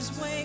Jerusalem.